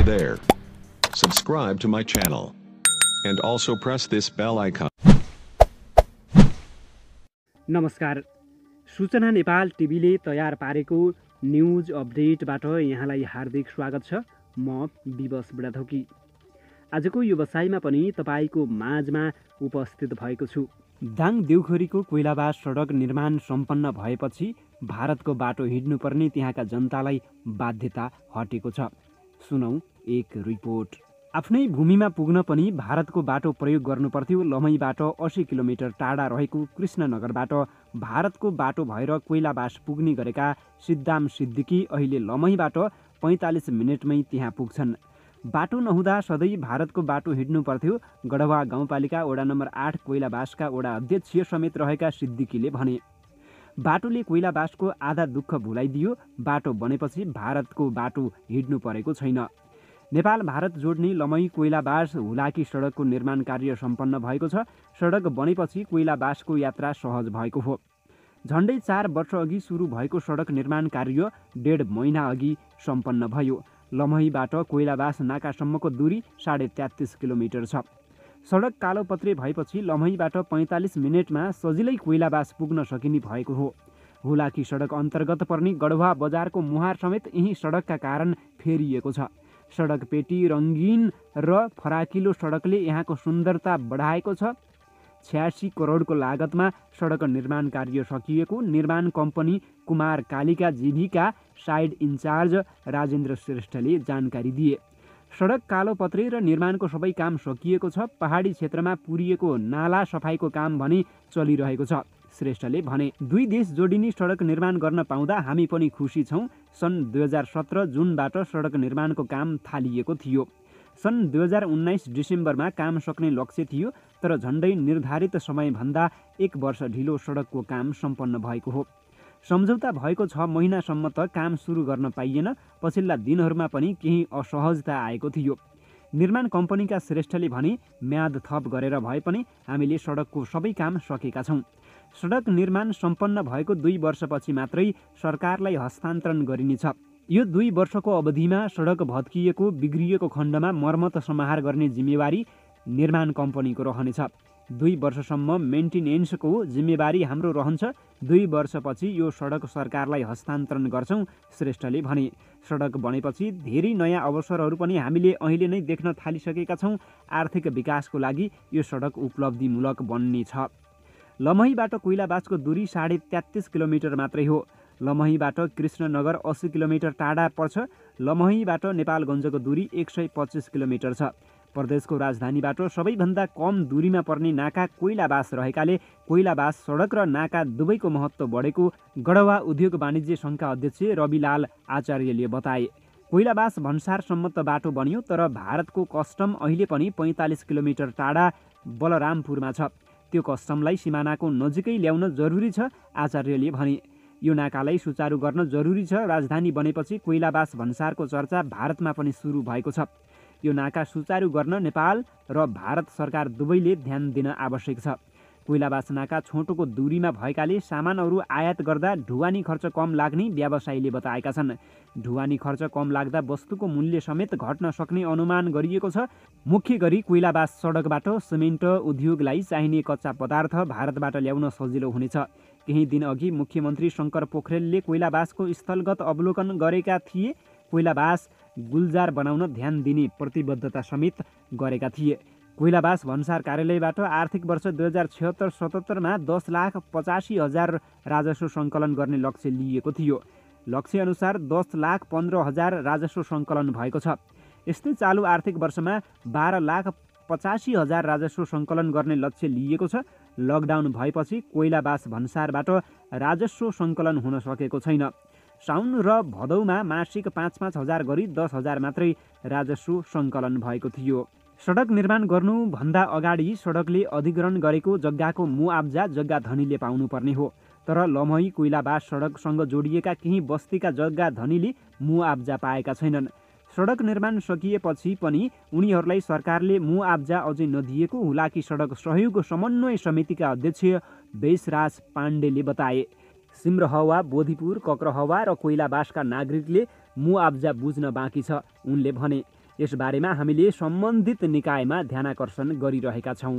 Hey there. Subscribe to my channel. And also press this bell icon. नमस्कार सूचना नेपाल टिभीले तयार पारेको न्युज अपडेटबाट यहाँलाई हार्दिक स्वागत छ म विवश बुढाथोकी आजको व्यवसायमा पनि तपाईँको माझमा उपस्थित भएको छु दाङ देउखोरीको कोइलाबास सडक निर्माण सम्पन्न भएपछि भारतको बाटो हिँड्नुपर्ने त्यहाँका जनतालाई बाध्यता हटेको छ सुनौ एक रिपोर्ट। आफ्नै भूमिमा पुग्न पनि भारतको बाटो प्रयोग गर्नुपर्थ्यो। लमैबाट असी किलोमिटर टाढा रहेको कृष्णनगरबाट भारतको बाटो भएर कोइलाबास पुग्ने गरेका सिद्धाम सिद्दिकी अहिले लमैबाट पैँतालिस मिनटमै त्यहाँ पुग्छन्। बाटो नहुँदा सधैँ भारतको बाटो हिँड्नु पर्थ्यो गढवा गाउँपालिका वडा नम्बर आठ कोइलाबासका वडा अध्यक्ष समेत रहेका सिद्दिकीले भने। बाटोले कोइलाबासको आधा दुःख भुलाइदियो। बाटो बनेपछि भारतको बाटो हिँड्नु परेको छैन। नेपाल भारत जोड्ने लमई कोइलाबास हुलाकी सडकको निर्माण कार्य सम्पन्न भएको छ। सडक बनेपछि कोइलाबासको यात्रा सहज भएको हो। झन्डै चार वर्ष अघि सुरु भएको सडक निर्माण कार्य डेढ महिना अघि सम्पन्न भयो। लमहीबाट कोइलाबास नाकासम्मको दूरी साढे तेत्तिस किलोमिटर छ। सडक कालोपत्रे भएपछि लमहीबाट पैँतालिस मिनटमा सजिलै कोइलाबास पुग्न सकिने भएको हो। हुलाकी सडक अन्तर्गत पर्ने गढवा बजारको मुहार समेत यही सडकका कारण फेरिएको छ। सडक पेटी रङ्गीन र फराकिलो सडकले यहाँको सुन्दरता बढाएको छ। छ्यासी करोडको लागतमा सडक निर्माण कार्य सकिएको निर्माण कम्पनी कुमार कालिका जीवीका साइड इन्चार्ज राजेन्द्र श्रेष्ठले जानकारी दिए। सडक कालोपत्रे र निर्माणको सबै काम सकिएको छ। पहाडी क्षेत्रमा पुरिएको नाला सफाइको काम भने चलिरहेको छ। श्रेष्ठले भने दुई देश जोडिने सडक निर्माण गर्न पाउँदा हामी पनि खुसी छौँ। सन् दुई हजार सत्र जुनबाट सडक निर्माणको काम थालिएको थियो। सन् दुई हजार उन्नाइस डिसेम्बरमा काम सक्ने लक्ष्य थियो तर झन्डै निर्धारित समयभन्दा एक वर्ष ढिलो सडकको काम सम्पन्न भएको हो। सम्झौता भएको छ महिनासम्म त काम सुरु गर्न पाइएन। पछिल्ला दिनहरूमा पनि केही असहजता आएको थियो। निर्माण कम्पनीका श्रेष्ठले भने म्याद थप गरेर भए पनि हामीले सडकको सबै काम सकेका छौँ। सडक निर्माण सम्पन्न भएको दुई वर्षपछि मात्रै सरकारलाई हस्तान्तरण गरिनेछ। यो दुई वर्षको अवधिमा सडक भत्किएको बिग्रिएको खण्डमा मर्मत समाहार गर्ने जिम्मेवारी निर्माण कम्पनीको रहनेछ। दुई वर्षसम्म मेन्टेनेन्सको जिम्मेवारी हाम्रो रहन्छ। दुई वर्षपछि यो सडक सरकारलाई हस्तान्तरण गर्छौँ श्रेष्ठले भने। सडक बनेपछि धेरै नयाँ अवसरहरू पनि हामीले अहिले नै देख्न थालिसकेका छौँ। आर्थिक विकासको लागि यो सडक उपलब्धिमूलक बन्नेछ लमहीबाट कोइलाबासको दूरी साढे तेत्तिस किलोमिटर मात्रै हो। लमहीबाट कृष्णनगर अस्सी किलोमिटर टाढा पर्छ। लमहीबाट नेपालगञ्जको दूरी एक सय पच्चिस किलोमिटर छ। प्रदेशको राजधानीबाट सबैभन्दा कम दूरीमा पर्ने नाका कोइलाबास रहेकाले कोइलाबास सडक र नाका दुवैको महत्त्व बढेको गढवा उद्योग वाणिज्य सङ्घका अध्यक्ष रविलाल आचार्यले बताए। कोइलाबास भन्सारसम्म त बाटो बन्यो तर भारतको कस्टम अहिले पनि पैँतालिस किलोमिटर टाढा बलरामपुरमा छ। त्यो कस्टमलाई सिमानाको नजिकै ल्याउन जरुरी छ आचार्यले भने। यो नाकालाई सुचारू गर्न जरुरी छ। राजधानी बनेपछि कोइलाबास भन्सारको चर्चा भारतमा पनि सुरु भएको छ। यो नाका सुचारू गर्न नेपाल र भारत सरकार दुवैले ध्यान दिन आवश्यक छ। कोइलाबास नाका छोटोको दूरीमा भएकाले सामानहरू आयात गर्दा ढुवानी खर्च कम लाग्ने व्यवसायीले बताएका छन्। ढुवानी खर्च कम लाग्दा वस्तुको मूल्य समेत घट्न सक्ने अनुमान गरिएको छ। मुख्य गरी कोइलाबास सडकबाट सिमेन्ट उद्योगलाई चाहिने कच्चा पदार्थ भारतबाट ल्याउन सजिलो हुनेछ। केही दिन अघि मुख्यमन्त्री शङ्कर पोखरेलले कोइलाबासको स्थलगत अवलोकन गरेका थिए। कोइलाबास गुल्जार बनाउन ध्यान दिने प्रतिबद्धता समेत गरेका थिए। कोइलाबास भन्सार कार्यालयबाट आर्थिक वर्ष दुई हजार छिहत्तर सतहत्तरमा दस लाख पचासी हजार राजस्व सङ्कलन गर्ने लक्ष्य लिएको थियो। लक्ष्यअनुसार दस लाख पन्ध्र हजार राजस्व सङ्कलन भएको छ। यस्तै चालु आर्थिक वर्षमा बाह्र लाख पचासी हजार राजस्व सङ्कलन गर्ने लक्ष्य लिएको छ। लकडाउन भएपछि कोइलाबास भन्सारबाट राजस्व सङ्कलन हुन सकेको छैन। साउन र भदौमा मासिक पाँच पाँच हजार गरी दस हजार मात्रै राजस्व सङ्कलन भएको थियो। सडक निर्माण गर्नुभन्दा अगाडि सडकले अधिग्रहण गरेको जग्गाको मुआब्जा जग्गा धनीले पाउनुपर्ने हो। तर लमही कोइलाबास सडकसँग जोडिएका केही बस्तीका जग्गा धनीले मुआब्जा पाएका छैनन्। सडक निर्माण सकिएपछि पनि उनीहरूलाई सरकारले मुआब्जा अझै नदिएको हुलाकी सडक सहयोग समन्वय समितिका अध्यक्ष बेसराज पाण्डेले बताए। सिम्रहवा बोधिपुर कक्रहवा र कोइलाबासका नागरिकले मुआब्जा बुझ्न बाँकी छ उनले भने यसबारेमा हामीले सम्बन्धित निकायमा ध्यानाकर्षण गरिरहेका छौँ।